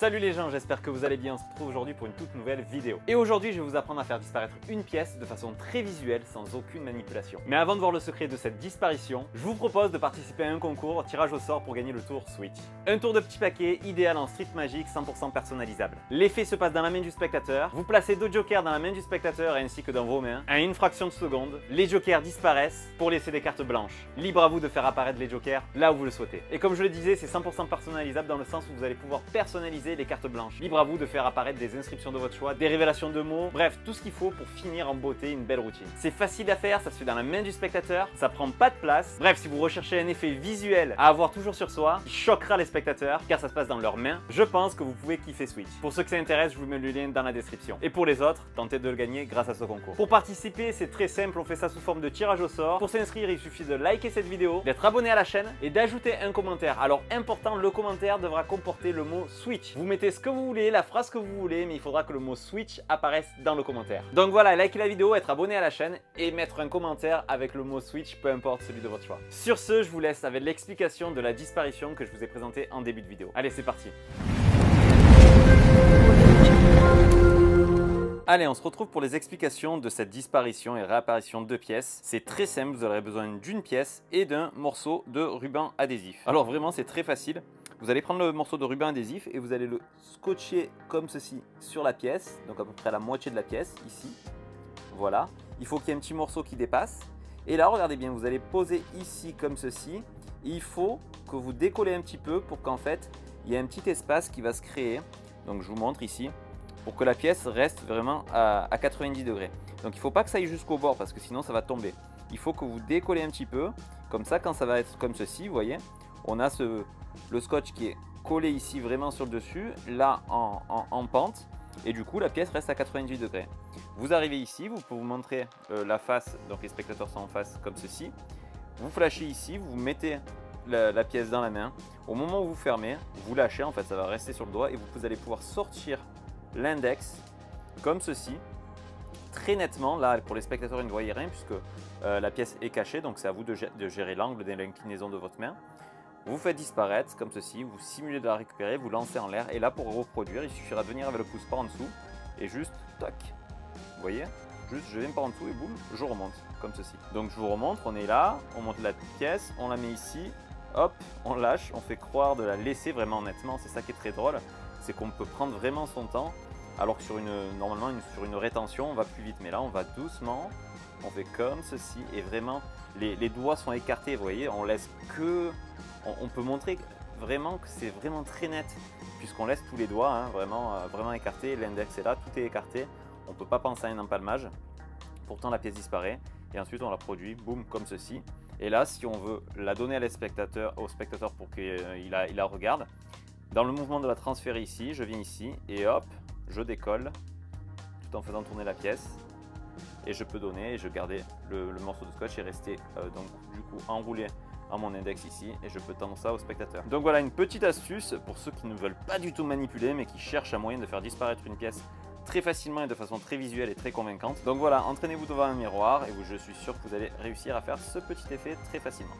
Salut les gens, j'espère que vous allez bien. On se retrouve aujourd'hui pour une toute nouvelle vidéo. Et aujourd'hui, je vais vous apprendre à faire disparaître une pièce de façon très visuelle, sans aucune manipulation. Mais avant de voir le secret de cette disparition, je vous propose de participer à un concours tirage au sort pour gagner le tour Switch. Un tour de petit paquet idéal en street magique 100% personnalisable. L'effet se passe dans la main du spectateur. Vous placez deux jokers dans la main du spectateur ainsi que dans vos mains. À une fraction de seconde, les jokers disparaissent pour laisser des cartes blanches. Libre à vous de faire apparaître les jokers là où vous le souhaitez. Et comme je le disais, c'est 100% personnalisable dans le sens où vous allez pouvoir personnaliser les cartes blanches. Libre à vous de faire apparaître des inscriptions de votre choix, des révélations de mots, bref, tout ce qu'il faut pour finir en beauté une belle routine. C'est facile à faire, ça se fait dans la main du spectateur, ça prend pas de place. Bref, si vous recherchez un effet visuel à avoir toujours sur soi, qui choquera les spectateurs, car ça se passe dans leurs mains, je pense que vous pouvez kiffer Switch. Pour ceux que ça intéresse, je vous mets le lien dans la description. Et pour les autres, tentez de le gagner grâce à ce concours. Pour participer, c'est très simple, on fait ça sous forme de tirage au sort. Pour s'inscrire, il suffit de liker cette vidéo, d'être abonné à la chaîne et d'ajouter un commentaire. Alors important, le commentaire devra comporter le mot Switch. Vous mettez ce que vous voulez, la phrase que vous voulez, mais il faudra que le mot Switch apparaisse dans le commentaire. Donc voilà, likez la vidéo, être abonné à la chaîne et mettre un commentaire avec le mot Switch, peu importe celui de votre choix. Sur ce, je vous laisse avec l'explication de la disparition que je vous ai présentée en début de vidéo. Allez, c'est parti Allez, on se retrouve pour les explications de cette disparition et réapparition de pièces. C'est très simple, vous aurez besoin d'une pièce et d'un morceau de ruban adhésif. Alors vraiment, c'est très facile. Vous allez prendre le morceau de ruban adhésif et vous allez le scotcher comme ceci sur la pièce, donc à peu près la moitié de la pièce, ici. Voilà. Il faut qu'il y ait un petit morceau qui dépasse. Et là, regardez bien, vous allez poser ici comme ceci. Il faut que vous décollez un petit peu pour qu'en fait, il y ait un petit espace qui va se créer. Donc je vous montre ici pour que la pièce reste vraiment à, 90 degrés. Donc il ne faut pas que ça aille jusqu'au bord parce que sinon ça va tomber. Il faut que vous décollez un petit peu. Comme ça, quand ça va être comme ceci, vous voyez, on a ce, le scotch qui est collé ici vraiment sur le dessus, là en, pente. Et du coup, la pièce reste à 90 degrés. Vous arrivez ici, vous pouvez vous montrer euh, la face, donc les spectateurs sont en face comme ceci. Vous flashez ici, vous mettez la, la, pièce dans la main. Au moment où vous fermez, vous lâchez, en fait ça va rester sur le doigt et vous allez pouvoir sortir l'index comme ceci. Très nettement, là pour les spectateurs ils ne voyaient rien puisque euh, la pièce est cachée, donc c'est à vous de, gérer l'angle de l'inclinaison de votre main. Vous faites disparaître comme ceci, vous simulez de la récupérer, vous lancez en l'air et là pour reproduire il suffira de venir avec le pouce par en dessous et juste tac. Vous voyez Juste je viens par en dessous et boum, je remonte comme ceci. Donc je vous remontre, on est là, on monte la pièce, on la met ici, hop, on lâche, on fait croire de la laisser vraiment nettement, c'est ça qui est très drôle c'est qu'on peut prendre vraiment son temps, alors que sur une, normalement sur une rétention, on va plus vite. Mais là, on va doucement, on fait comme ceci, et vraiment, les, doigts sont écartés, vous voyez, on laisse que... On, peut montrer vraiment que c'est vraiment très net, puisqu'on laisse tous les doigts hein, vraiment, euh, vraiment écartés, l'index est là, tout est écarté, on ne peut pas penser à un empalmage, pourtant la pièce disparaît, et ensuite on la produit, boum, comme ceci. Et là, si on veut la donner à au spectateur pour qu'il euh, il la regarde, dans le mouvement de la transférer ici, je viens ici et hop, je décolle tout en faisant tourner la pièce. Et je peux donner et je garder le, morceau de scotch et rester euh, donc du coup enroulé à mon index ici et je peux tendre ça au spectateur. Donc voilà une petite astuce pour ceux qui ne veulent pas du tout manipuler mais qui cherchent un moyen de faire disparaître une pièce très facilement et de façon très visuelle et très convaincante. Donc voilà, entraînez-vous devant un miroir et je suis sûr que vous allez réussir à faire ce petit effet très facilement.